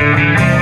Bye.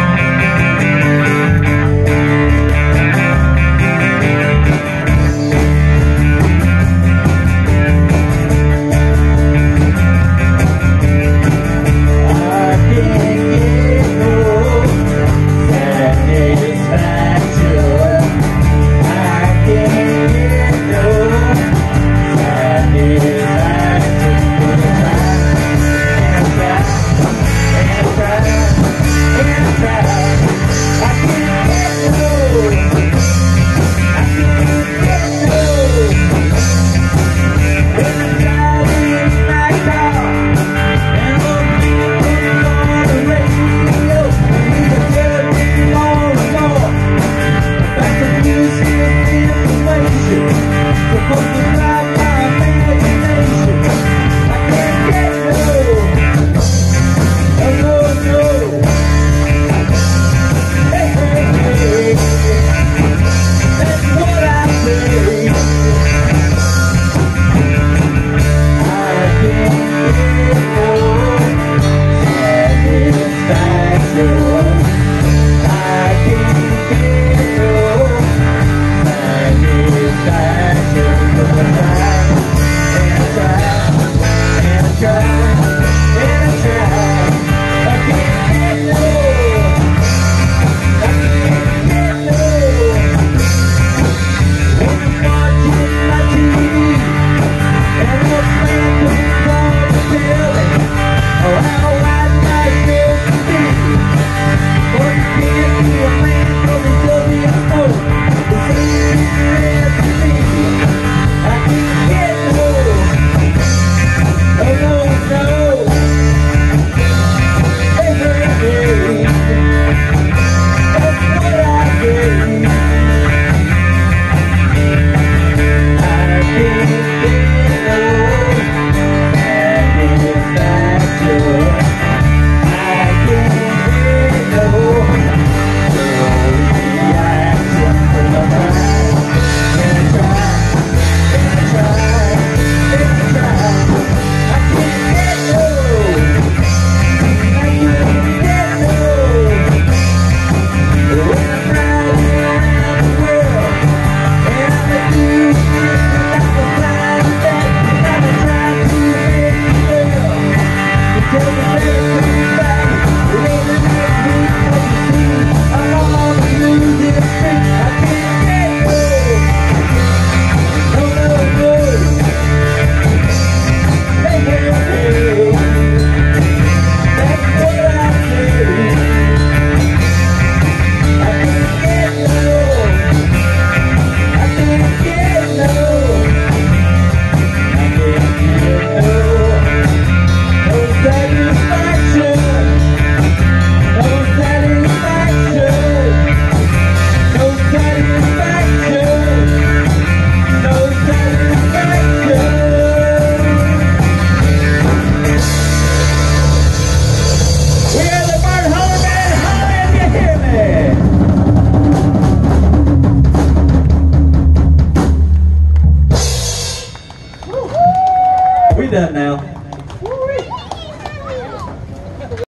that now.